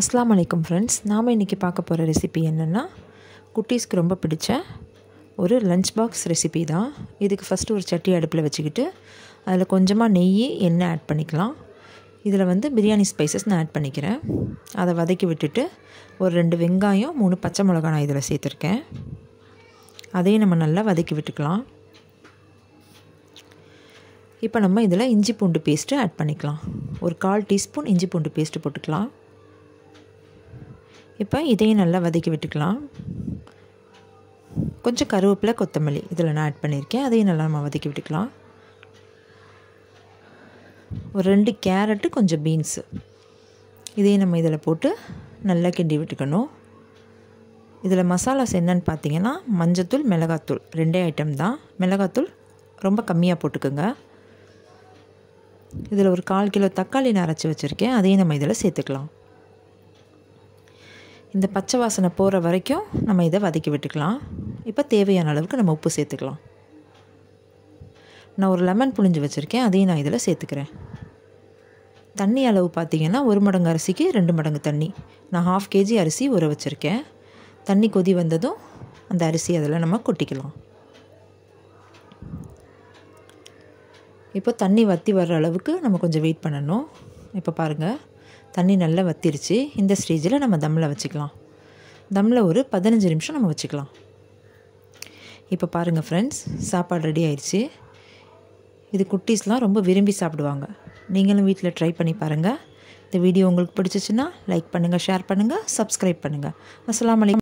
அஸ்லாம் அலைக்கும் ஃப்ரெண்ட்ஸ் நாம் இன்றைக்கி பார்க்க போகிற ரெசிபி என்னென்னா குட்டீஸ்க்கு ரொம்ப பிடிச்ச ஒரு லஞ்ச் பாக்ஸ் ரெசிபி தான். இதுக்கு ஃபஸ்ட்டு ஒரு சட்டி அடுப்பில் வச்சுக்கிட்டு அதில் கொஞ்சமாக நெய் எண்ணெய் ஆட் பண்ணிக்கலாம். இதில் வந்து பிரியாணி ஸ்பைசஸ் நான் ஆட் பண்ணிக்கிறேன். அதை வதக்கி விட்டுட்டு ஒரு ரெண்டு வெங்காயம் மூணு பச்சை மிளகா நான் இதில் சேர்த்துருக்கேன். அதையும் நம்ம நல்லா வதக்கி விட்டுக்கலாம். இப்போ நம்ம இதில் இஞ்சி பூண்டு பேஸ்ட்டு ஆட் பண்ணிக்கலாம். ஒரு கால் டீஸ்பூன் இஞ்சி பூண்டு பேஸ்ட்டு போட்டுக்கலாம். இப்போ இதையும் நல்லா வதக்கி விட்டுக்கலாம். கொஞ்சம் கருவேப்பிலை கொத்தமல்லி இதில் நான் ஆட் பண்ணியிருக்கேன். அதையும் நல்லா நம்ம வதக்கி விட்டுக்கலாம். ஒரு ரெண்டு கேரட்டு கொஞ்சம் பீன்ஸு. இதையும் நம்ம இதில் போட்டு நல்லா கிண்டி விட்டுக்கணும். இதில் மசாலாஸ் என்னன்னு பார்த்தீங்கன்னா மஞ்சத்தூள் மிளகாத்தூள் ரெண்டே ஐட்டம் தான். மிளகாத்தூள் ரொம்ப கம்மியாக போட்டுக்கோங்க. இதில் ஒரு கால் கிலோ தக்காளி நான் அரைச்சி வச்சுருக்கேன். அதையும் நம்ம இதில் சேர்த்துக்கலாம். இந்த பச்சை வாசனை போகிற வரைக்கும் நம்ம இதை வதக்கி விட்டுக்கலாம். இப்போ தேவையான அளவுக்கு நம்ம உப்பு சேர்த்துக்கலாம். நான் ஒரு லெமன் புழிஞ்சு வச்சுருக்கேன் அதையும் நான் இதில் சேர்த்துக்கிறேன். தண்ணி அளவு பார்த்திங்கன்னா ஒரு மடங்கு அரிசிக்கு ரெண்டு மடங்கு தண்ணி. நான் ஹாஃப் கேஜி அரிசி ஊற வச்சுருக்கேன். தண்ணி கொதி வந்ததும் அந்த அரிசி அதில் நம்ம கொட்டிக்கலாம். இப்போ தண்ணி வற்றி வர்ற அளவுக்கு நம்ம கொஞ்சம் வெயிட் பண்ணணும். இப்போ பாருங்கள் தண்ணி நல்லா வத்திருச்சு. இந்த ஸ்டேஜில் நம்ம தம்மில் வச்சுக்கலாம். தம்மில் ஒரு பதினஞ்சு நிமிஷம் நம்ம வச்சுக்கலாம். இப்போ பாருங்கள் ஃப்ரெண்ட்ஸ் சாப்பாடு ரெடி ஆயிடுச்சு. இது குட்டீஸ்லாம் ரொம்ப விரும்பி சாப்பிடுவாங்க. நீங்களும் வீட்டில் ட்ரை பண்ணி பாருங்கள் இந்த வீடியோ உங்களுக்கு பிடிச்சிச்சின்னா லைக் பண்ணுங்கள் ஷேர் பண்ணுங்கள் சப்ஸ்கிரைப் பண்ணுங்கள் அஸ்லாம்